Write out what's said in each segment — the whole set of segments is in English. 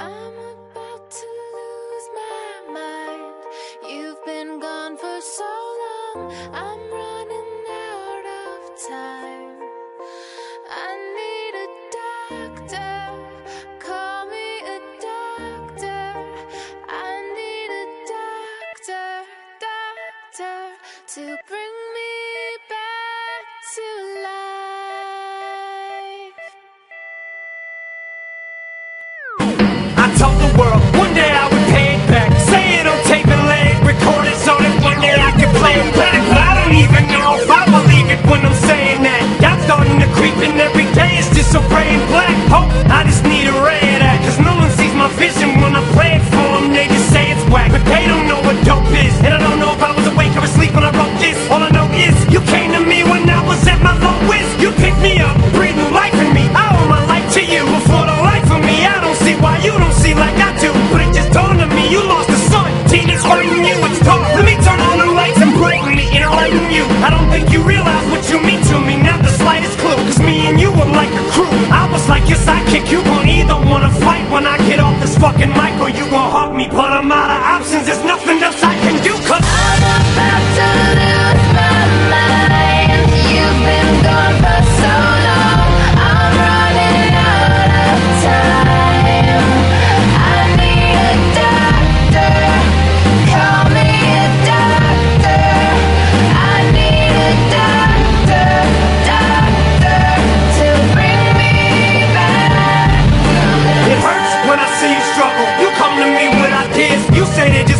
I'm about to lose my mind. You've been gone for so long, I'm running out of time. I need a doctor, call me a doctor. I need a doctor, doctor, to bring me told the world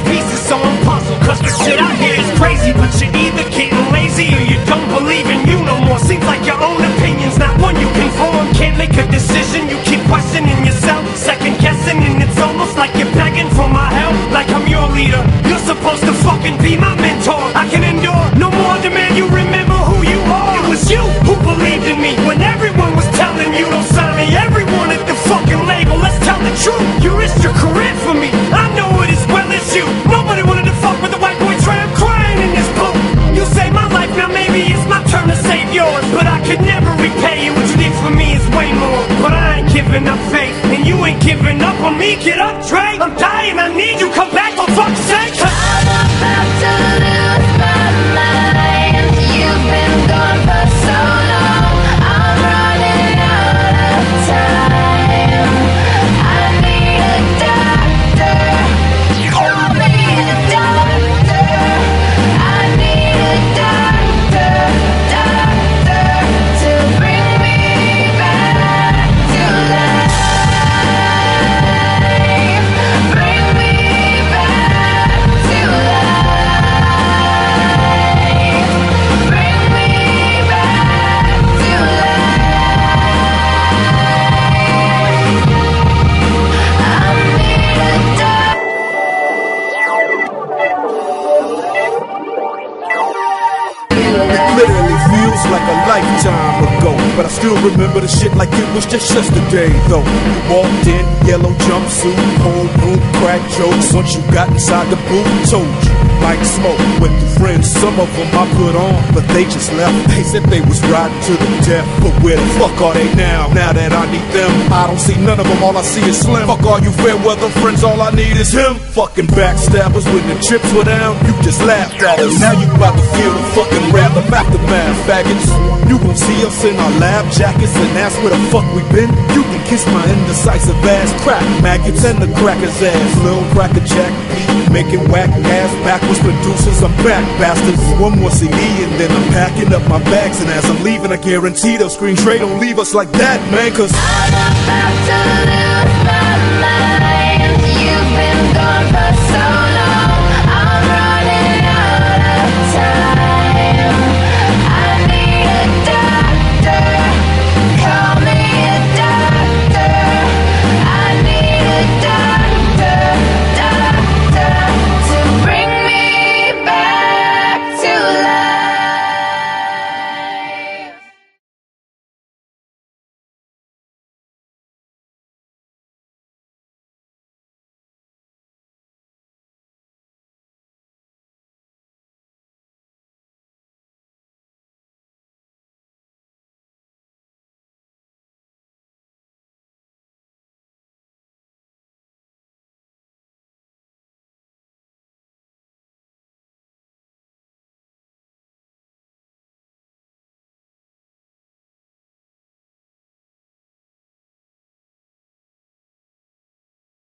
they're pieces, so I'm puzzled. Cause the shit I hear is crazy, but you're either getting lazy or you don't believe in you no more. Seems like your own opinion's not one you can form. Can't make a decision, But I still remember the shit like it was just yesterday, though. You walked in, yellow jumpsuit, whole room, crack jokes. Once you got inside the booth, told you, like smoke. With the friends, some of them I put on, but they just left. They said they was riding to the death. But where the fuck are they now? Now that I need them, I don't see none of them, all I see is Slim. Fuck all you fair weather friends, all I need is him. Fucking backstabbers when the chips were down, you just laughed at us. Now you about to feel the fucking wrath of aftermath, faggots. You gon' see us in our lab jackets and ask where the fuck we been. You can kiss my indecisive ass, crack maggots and the cracker's ass. Lil cracker jack, making whack ass backwards producers. I'm back, bastards. One more CD and then I'm packing up my bags. And as I'm leaving, I guarantee they'll screen Dre. Don't leave us like that, man, cause I'm about to lose